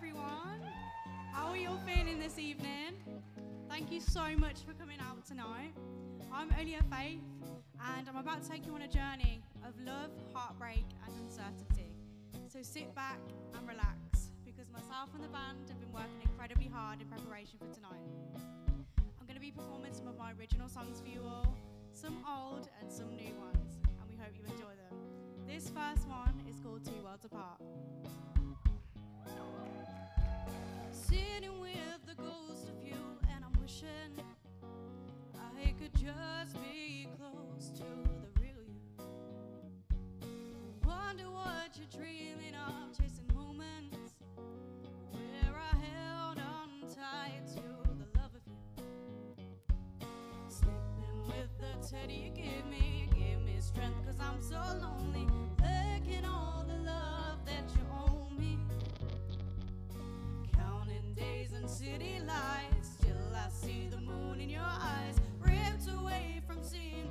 Everyone. How are you feeling this evening? Thank you so much for coming out tonight. I'm Olea Faith, and I'm about to take you on a journey of love, heartbreak, and uncertainty. So sit back and relax, because myself and the band have been working incredibly hard in preparation for tonight. I'm going to be performing some of my original songs for you all, some old and some new ones, and we hope you enjoy them. This first one is called Two Worlds Apart. Sitting with the ghost of you, and I'm wishing I could just be close to the real you. Wonder what you're dreaming of, chasing moments where I held on tight to the love of you. Sleeping with the teddy you give me, give me strength, cause I'm so lonely. Looking all the love city lights, till I see the moon in your eyes. Ripped away from seam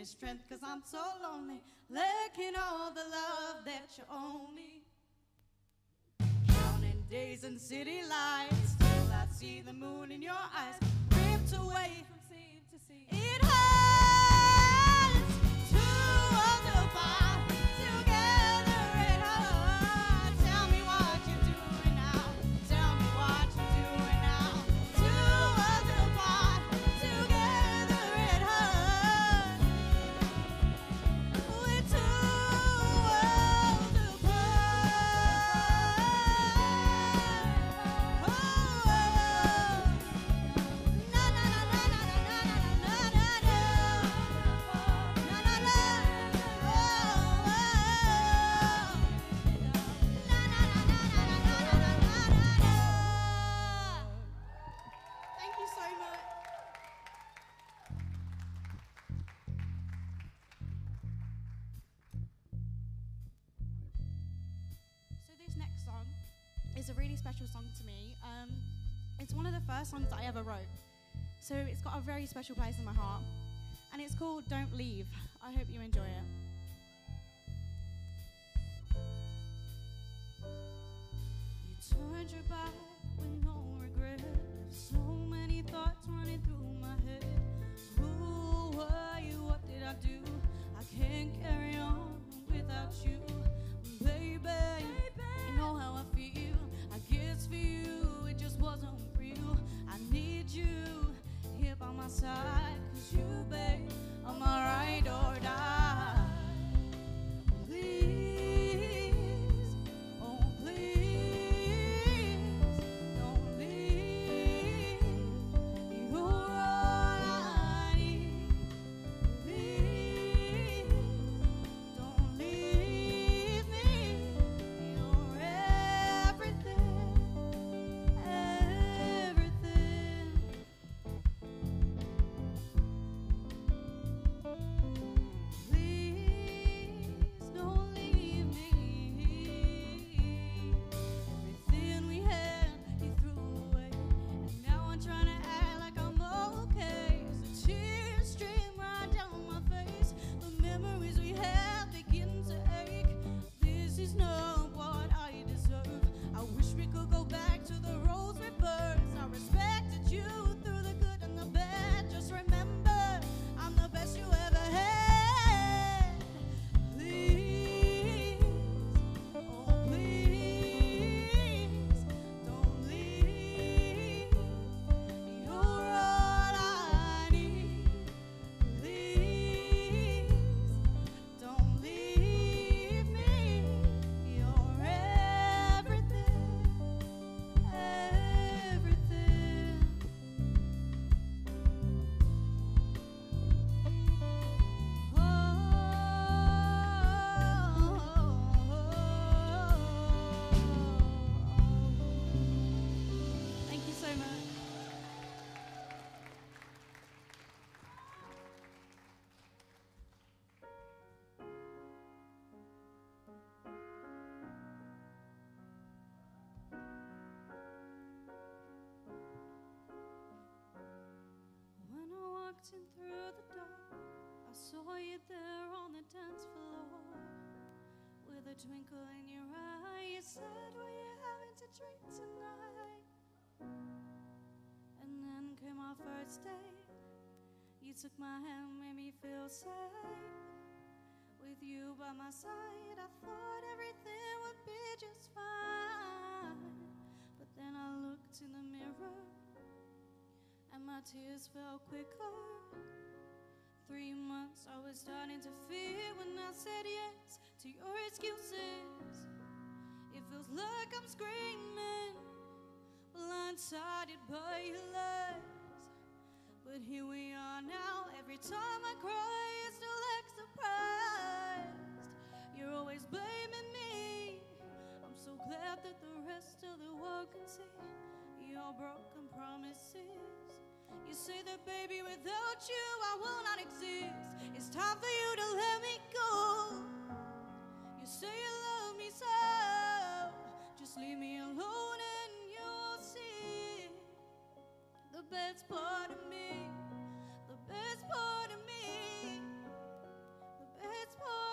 me, strength cause I'm so lonely. Lacking all the love that you owe me. Counting days and city lights till I see the moon in your eyes. Ripped away to me. Um, it's one of the first songs I ever wrote. So it's got a very special place in my heart. And it's called Don't Leave. I hope you enjoy it. You turned your back with no regret. So many thoughts running through my head. Who were you? What did I do? I can't carry on without you, for you it just wasn't real. I need you here by my side, 'cause you, babe, are my ride or die. Saw you there on the dance floor with a twinkle in your eye. You said, Were you having to drink tonight? And then came our first date. You took my hand, made me feel safe. With you by my side, I thought everything would be just fine. But then I looked in the mirror and my tears fell quicker. Three months I was starting to fear when I said yes to your excuses. It feels like I'm screaming, blindsided by your lies. But here we are now. Every time I cry, I still act surprised. You're always blaming me. I'm so glad that the rest of the world can see your broken promises. You say that, baby, without you, I will not exist. It's time for you to let me go. You say you love me so. Just leave me alone and you'll see the best part of me. The best part of me. The best part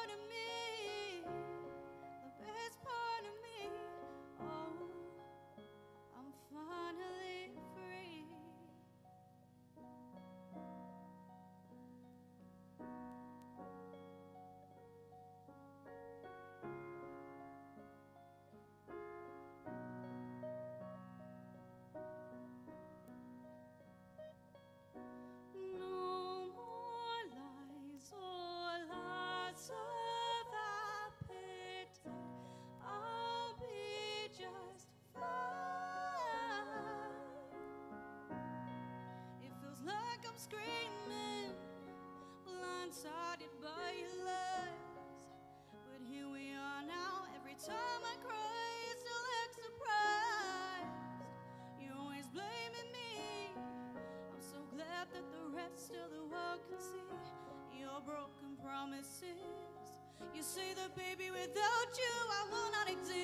your broken promises. You say that, baby, without you, I will not exist.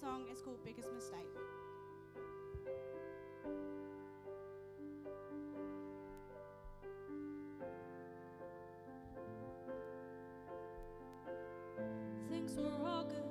Song is called Biggest Mistake. Things were all good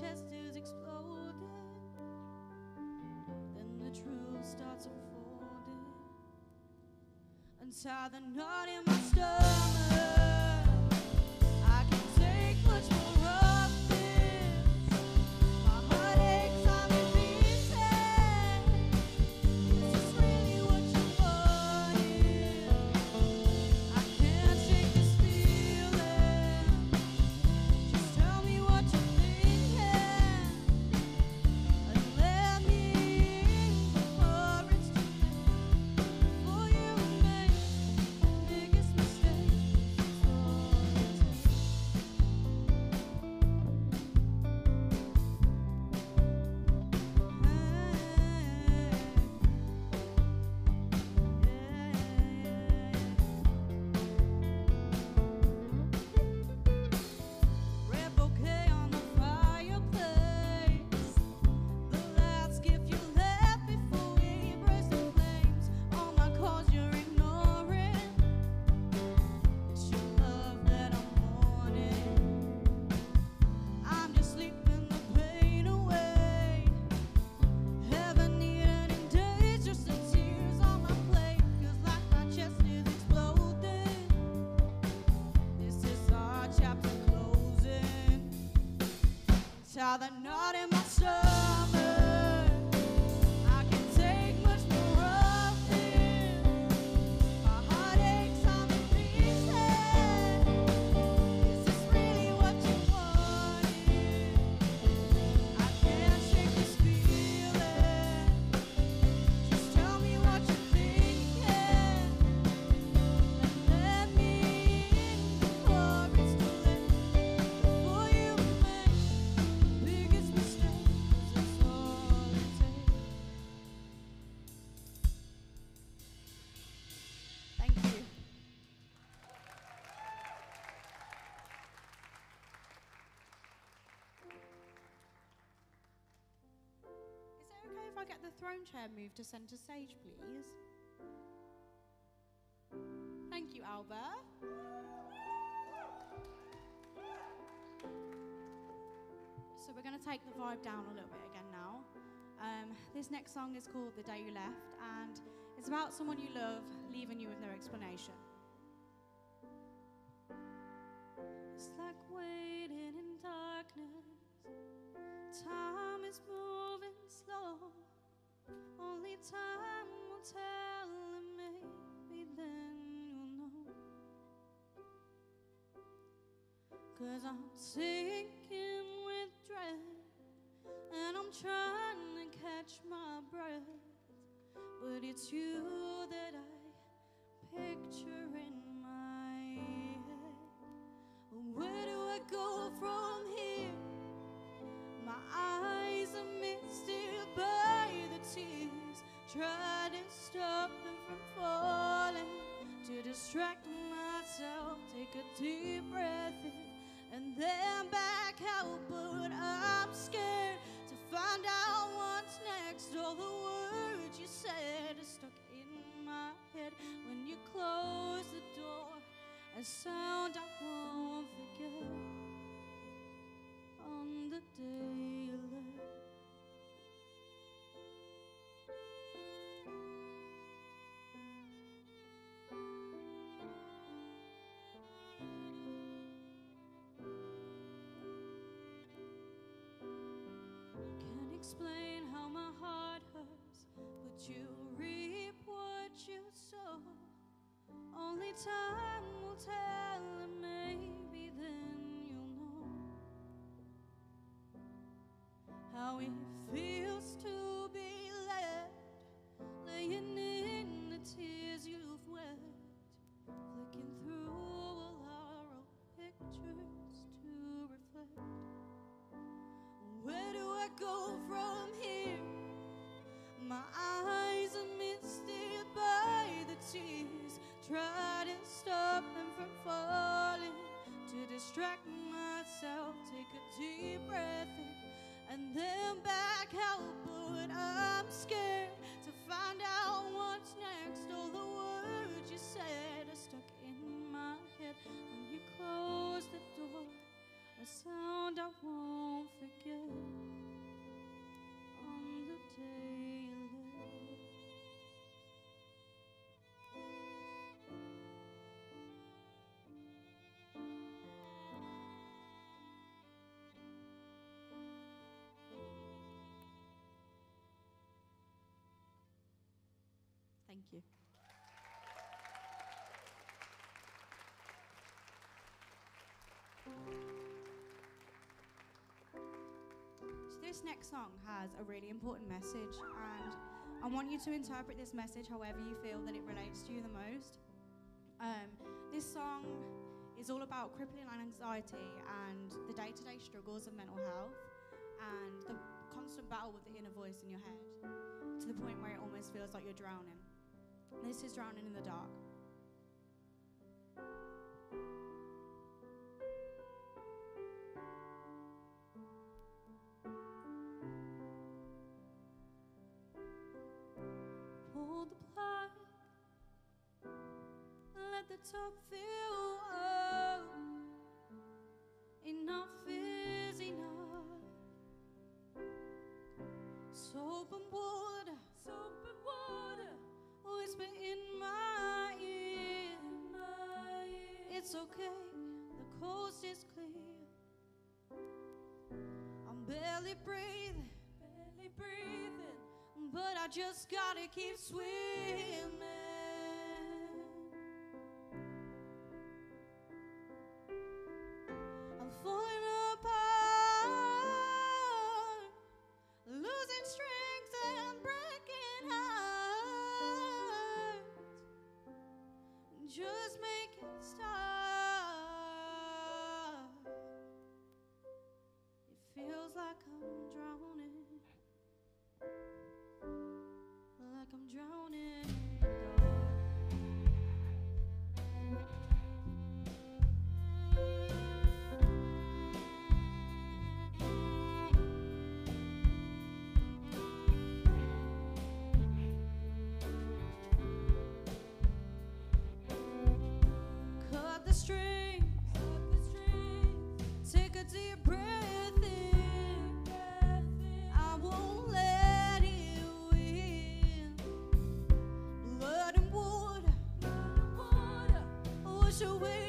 chest is exploding. Then the truth starts unfolding Untie the knot in my stomach I get the throne chair moved to centre stage, please? Thank you, Albert. So we're going to take the vibe down a little bit again now. Um, this next song is called The Day You Left, and it's about someone you love leaving you with no explanation. It's like waiting in darkness. Time is moving slow. Only time will tell, and maybe then you'll know. Cause I'm sinking with dread, and I'm trying to catch my breath. But it's you that I picture in my head. Where do I go from here? My eyes are misted by the tears. Try to stop them from falling. To distract myself, take a deep breath in and then back out. But I'm scared to find out what's next. All the words you said are stuck in my head when you close the door. A sound I won't forget on the left. Can't explain how my heart hurts, but you reap what you sow. Only time will tell, How it feels to be left, laying in the tears you've wept, flicking through all our old pictures to reflect. Where do I go from here? My eyes are misted by the tears, Try to stop them from falling. To distract myself, take a deep breath and then back out. But I'm scared to find out what's next. All the words you said are stuck in my head when you close the door. A sound I won't forget on the day Thank you. So this next song has a really important message, and I want you to interpret this message however you feel that it relates to you the most. Um, this song is all about crippling anxiety and the day-to-day struggles of mental health, and the constant battle with the inner voice in your head, to the point where it almost feels like you're drowning. This is drowning in the dark. Pull the plug. Let the top fill up. Enough is enough. Soap and water. Soap and. Whisper in my ear. It's okay. The coast is clear. I'm barely breathing. Barely breathing. But I just gotta keep swimming. Away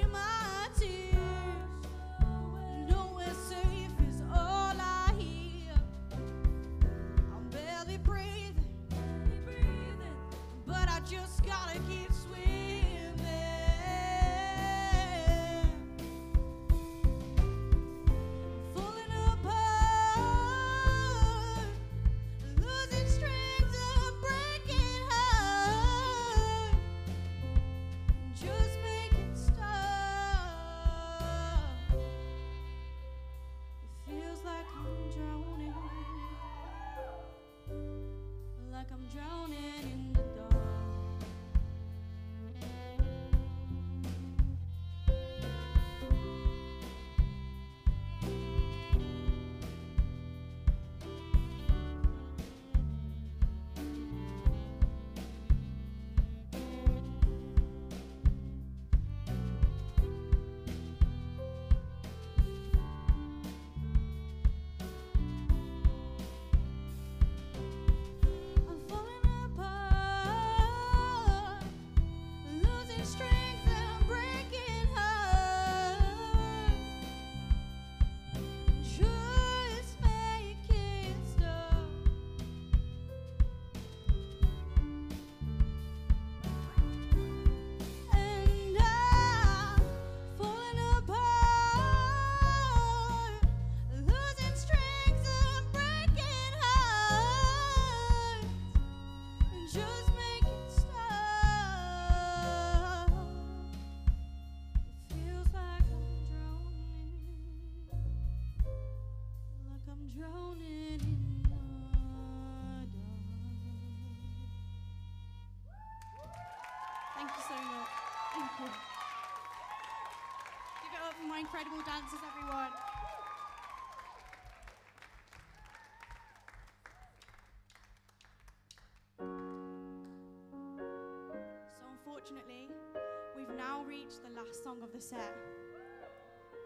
Thank you so much. Thank you. Give it up for my incredible dancers, everyone. So unfortunately, we've now reached the last song of the set.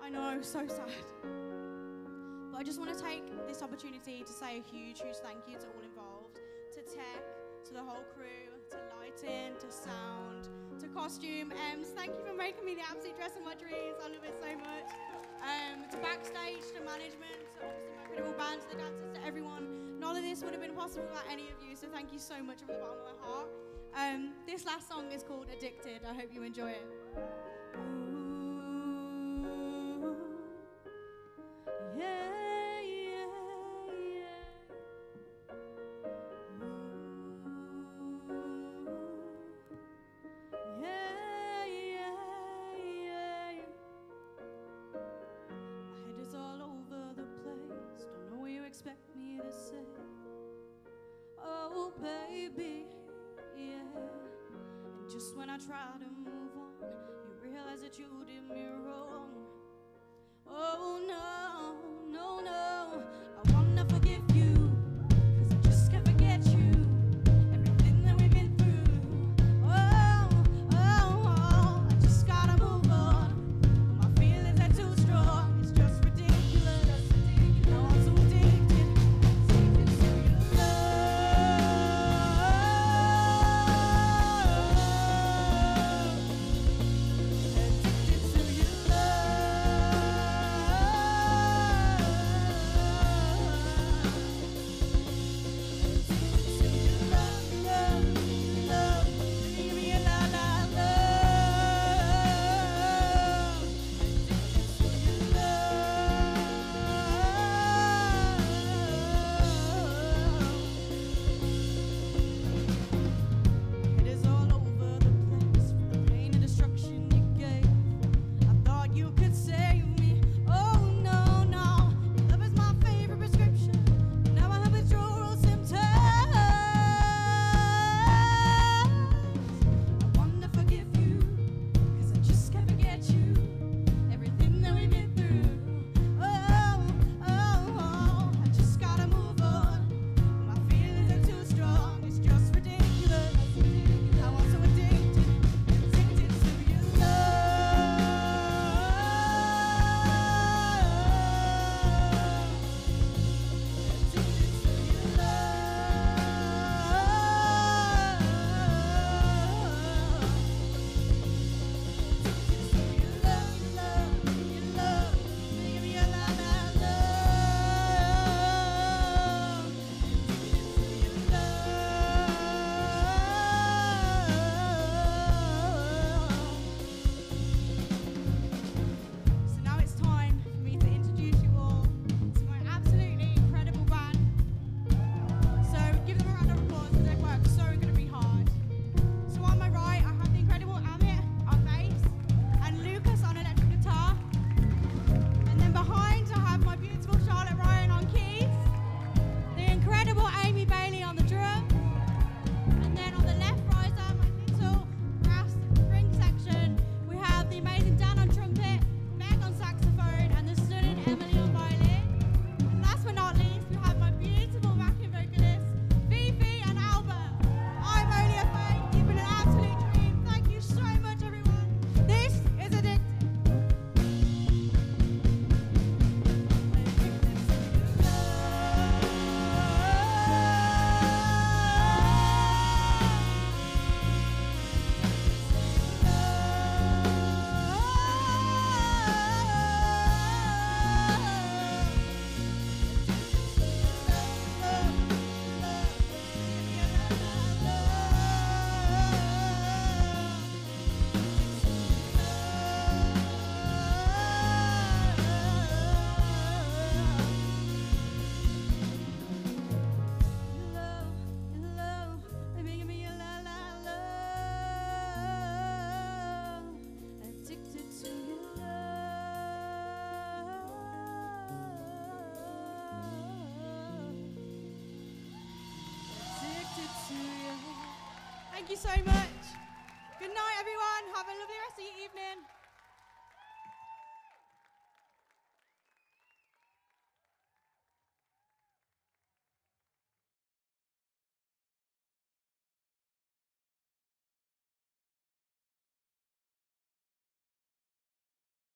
I know, so sad. But I just want to take this opportunity to say a huge, huge thank you to all involved, to tech, to the whole crew, to lighting, to sound, to costume. Ems, thank you for making me the absolute dress of my dreams. I love it so much. Um, to backstage, to management, to obviously my incredible band, to the dancers, to everyone. None of this would have been possible without any of you, so thank you so much from the bottom of my heart. Um, this last song is called Addicted. I hope you enjoy it. Just when I try to move on, you realize that you did me wrong. Thank you so much.